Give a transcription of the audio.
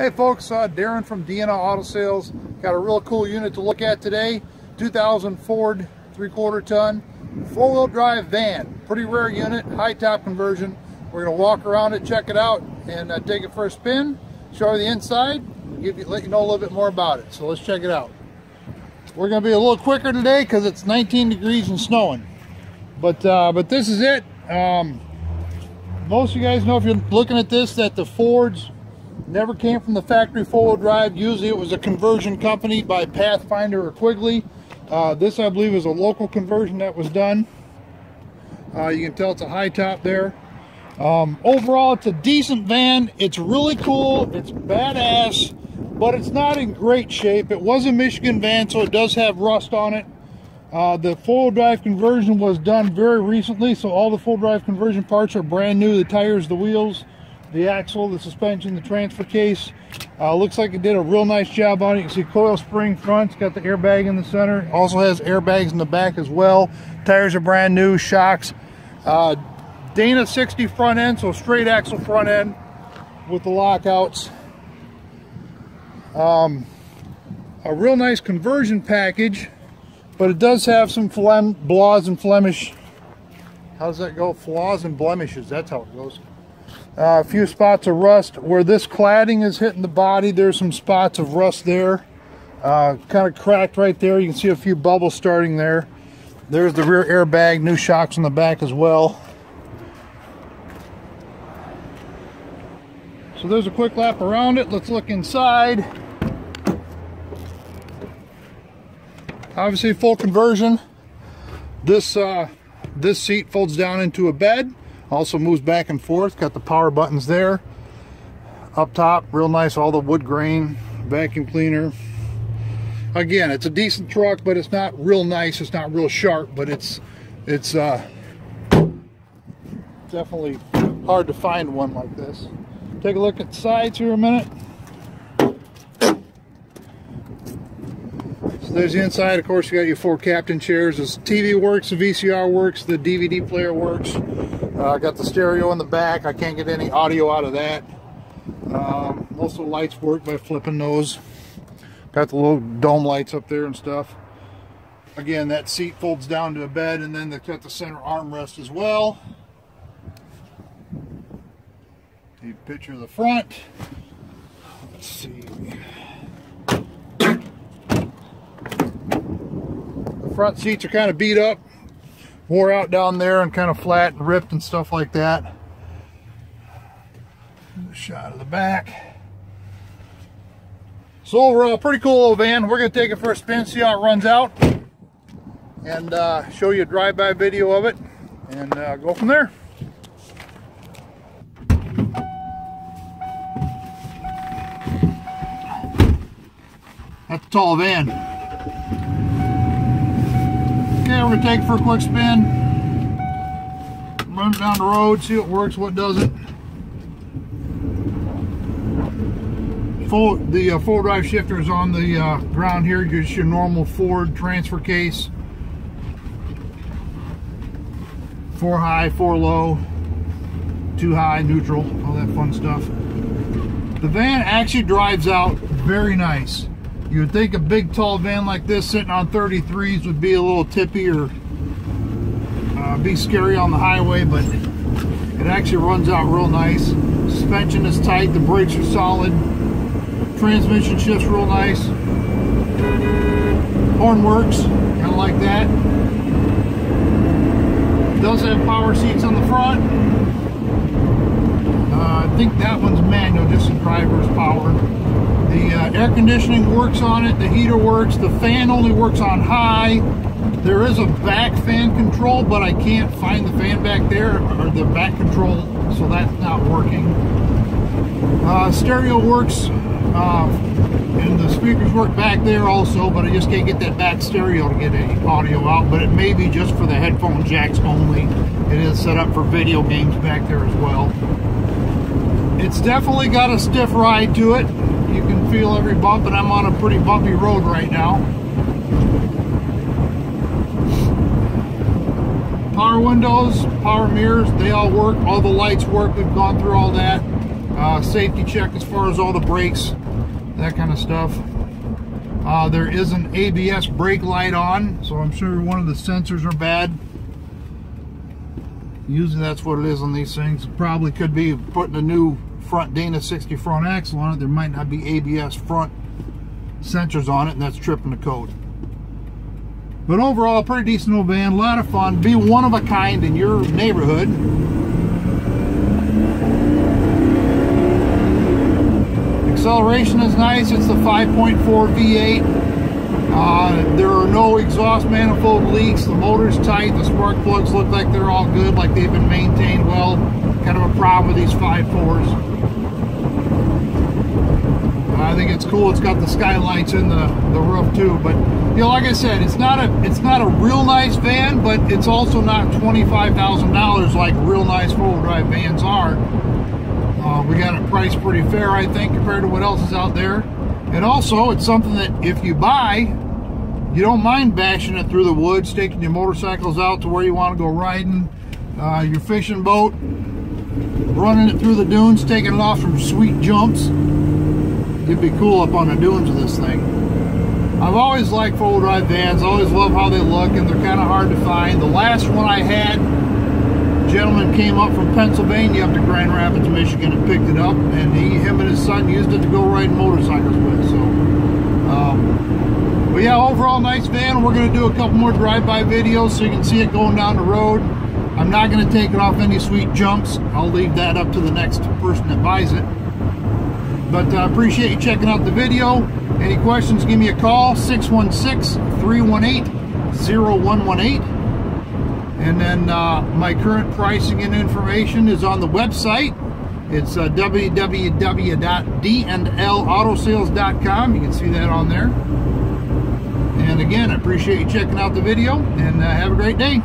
Hey folks, uh, Darren from DnL Auto Sales. Got a real cool unit to look at today. 2000 Ford three-quarter ton four-wheel drive van. Pretty rare unit, high top conversion. We're going to walk around it, check it out, and uh, take it for a spin, show you the inside, give you, let you know a little bit more about it. So let's check it out. We're going to be a little quicker today because it's 19 degrees and snowing. But uh, but this is it. Um, most of you guys know if you're looking at this that the Fords never came from the factory four-wheel drive. Usually it was a conversion company by Pathfinder or Quigley. Uh, this I believe is a local conversion that was done. Uh, you can tell it's a high top there. Um, overall, it's a decent van. It's really cool. It's badass, but it's not in great shape. It was a Michigan van, so it does have rust on it. Uh, the full drive conversion was done very recently, so all the full drive conversion parts are brand new. The tires, the wheels, the axle, the suspension, the transfer case. Uh, looks like it did a real nice job on it. You can see coil spring front. It's got the airbag in the center. Also has airbags in the back as well. Tires are brand new. Shocks. Uh, Dana 60 front end, so straight axle front end with the lockouts. Um, a real nice conversion package, but it does have some flaws and blemish. How does that go? Flaws and blemishes. That's how it goes. A few spots of rust where this cladding is hitting the body. There's some spots of rust there. Uh, kind of cracked right there. You can see a few bubbles starting there. There's the rear airbag, new shocks in the back as well. So there's a quick lap around it. Let's look inside. Obviously full conversion. This uh, this seat folds down into a bed. Also moves back and forth. Got the power buttons there. Up top, real nice, all the wood grain, vacuum cleaner. Again, it's a decent truck, but it's not real nice. It's not real sharp, but it's it's uh, definitely hard to find one like this. Take a look at the sides here a minute. So there's the inside. Of course, you got your four captain chairs. The TV works, the VCR works, the DVD player works. Uh, got the stereo in the back. I can't get any audio out of that. Um, most of the lights work by flipping those. Got the little dome lights up there and stuff. Again, that seat folds down to a bed, and then they've got the center armrest as well. A picture of the front. Let's see. The front seats are kind of beat up wore out down there and kind of flat and ripped and stuff like that. Shot of the back. So overall, pretty cool old van. We're going to take it for a spin, see how it runs out, and uh, show you a drive-by video of it, and uh, go from there. That's a tall van. We're gonna take for a quick spin. Run down the road, see what works, what doesn't. Full, the uh, full drive shifter is on the uh, ground here, just your normal Ford transfer case. Four high, four low, two high, neutral, all that fun stuff. The van actually drives out very nice. You would think a big tall van like this sitting on 33s would be a little tippy or uh, be scary on the highway, but it actually runs out real nice. Suspension is tight, the brakes are solid. Transmission shifts real nice. Horn works, kind of like that. Does have power seats on the front. Uh, I think that one's manual, just the driver's power. The uh, air conditioning works on it, the heater works, the fan only works on high. There is a back fan control, but I can't find the fan back there, or the back control, so that's not working. Uh, stereo works, uh, and the speakers work back there also, but I just can't get that back stereo to get any audio out, but it may be just for the headphone jacks only. It is set up for video games back there as well. It's definitely got a stiff ride to it you can feel every bump and I'm on a pretty bumpy road right now. Power windows, power mirrors, they all work. All the lights work. We've gone through all that. uh, safety check as far as all the brakes, that kind of stuff. Uh, there is an ABS brake light on, so I'm sure one of the sensors are bad. Usually that's what it is on these things. Probably could be putting a new front Dana 60 front axle on it. There might not be ABS front sensors on it, and that's tripping the code. But overall, pretty decent old van, a lot of fun. Be one of a kind in your neighborhood. Acceleration is nice. It's the 5.4 V8. Uh, there are no exhaust manifold leaks. The motor's tight. The spark plugs look like they're all good, like they've been maintained well. Kind of a problem with these 5.4s. I think it's cool. It's got the skylights in the, the roof too. But you know, like I said, it's not a it's not a real nice van, but it's also not twenty five thousand dollars like real nice four wheel drive vans are. Uh, we got it priced pretty fair, I think, compared to what else is out there. And also, it's something that if you buy, you don't mind bashing it through the woods, taking your motorcycles out to where you want to go riding, uh, your fishing boat, running it through the dunes, taking it off from sweet jumps. It'd be cool up on the dunes with this thing. I've always liked four-wheel drive vans. I always love how they look, and they're kind of hard to find. The last one I had, gentleman came up from Pennsylvania up to Grand Rapids, Michigan, and picked it up, and he, him and his son used it to go riding motorcycles with. So, um, but yeah, overall nice van. We're going to do a couple more drive-by videos so you can see it going down the road. I'm not going to take it off any sweet jumps. I'll leave that up to the next person that buys it. But I uh, appreciate you checking out the video. Any questions, give me a call, 616-318-0118. And then uh, my current pricing and information is on the website. It's uh, www.dnlautosales.com. You can see that on there. And again, I appreciate you checking out the video and uh, have a great day.